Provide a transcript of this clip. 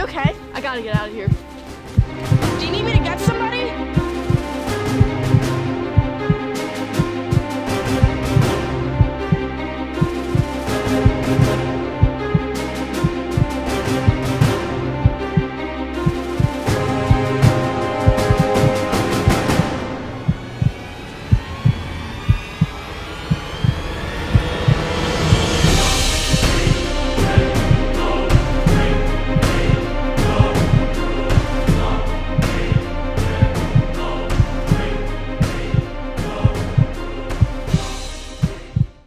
you okay? I gotta get out of here.